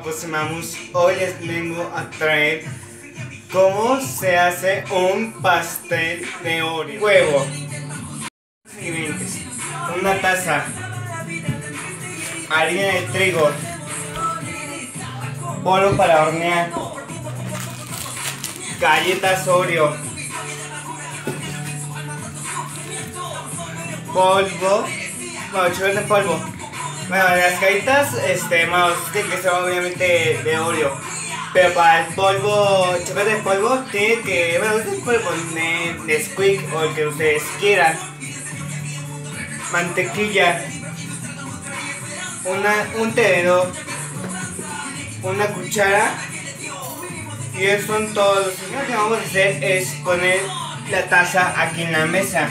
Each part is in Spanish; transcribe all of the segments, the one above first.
Pues Mamus, hoy les vengo a traer cómo se hace un pastel de Oreo. Huevo. Una taza. Harina de trigo. Polvo para hornear. Galletas Oreo. Polvo. Chorros de polvo. Bueno, las galletas, este, más tiene que ser obviamente de Oreo. Pero para el polvo, chocolate de polvo, tiene que, bueno, ustedes pueden poner Nesquik o el que ustedes quieran. Mantequilla. Una, un tenedor. Una cuchara. Y eso son todos Lo que vamos a hacer es poner la taza aquí en la mesa.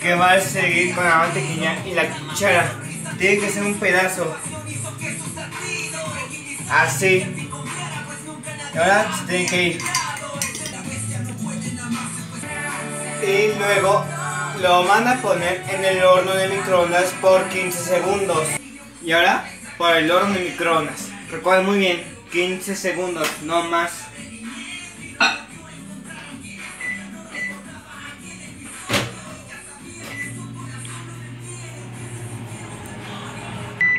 Que va a seguir con la mantequilla y la cuchara. Tiene que ser un pedazo. Así. Y ahora se tiene que ir. Y luego lo van a poner en el horno de microondas por 15 segundos. Y ahora por el horno de microondas. Recuerden muy bien, 15 segundos, no más.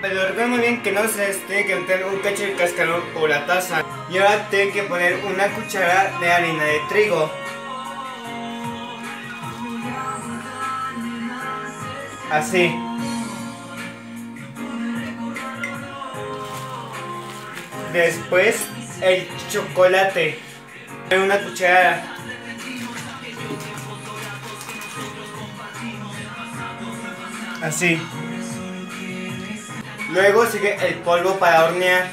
Pero muy bien que no se les tiene que meter un cacho de cascarón por la taza. Y ahora tienen que poner una cuchara de harina de trigo. Así. Después el chocolate. En una cuchara. Así. Luego sigue el polvo para hornear.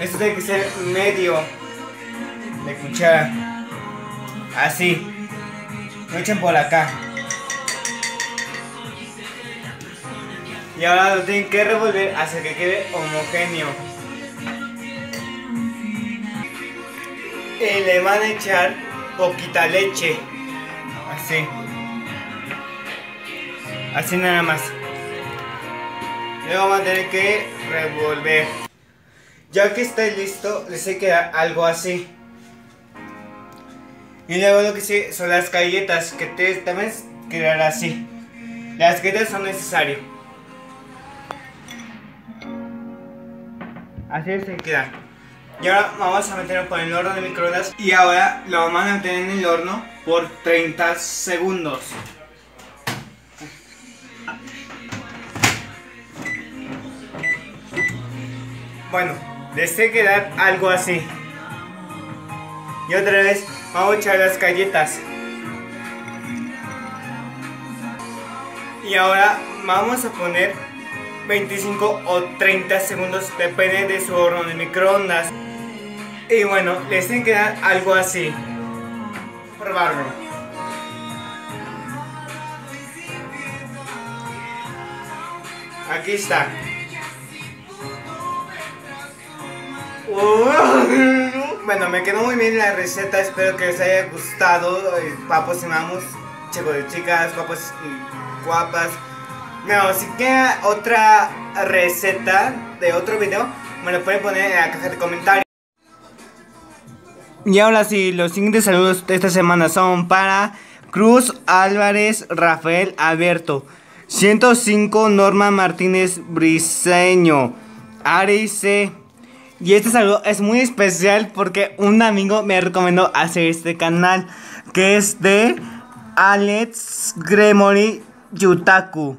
Esto tiene que ser medio de cuchara. Así. Lo echan por acá. Y ahora lo tienen que revolver hasta que quede homogéneo. Y le van a echar poquita leche. Así. Así nada más. Luego vamos a tener que revolver. Ya que está listo, les hay que algo así. Y luego lo que sigue son las galletas, que te, también quedar así. Las galletas son necesarias. Así se queda. Y ahora vamos a meterlo por el horno de microondas. Y ahora lo vamos a meter en el horno por 30 segundos. Bueno, les que quedar algo así. Y otra vez vamos a echar las galletas. Y ahora vamos a poner 25 o 30 segundos, depende de su horno de microondas. Y bueno, les tiene que dar algo así. Probarlo. Aquí está. Bueno, me quedó muy bien la receta, espero que les haya gustado. Eh, papos y mamos, chicos de chicas, guapos y guapas. No, si queda otra receta de otro video, me lo pueden poner en la caja de comentarios. Y ahora sí, los siguientes saludos de esta semana son para Cruz Álvarez Rafael Alberto, 105 Norma Martínez Briseño, Ari C. Y este saludo es muy especial porque un amigo me recomendó hacer este canal que es de Alex Gremory Yutaku.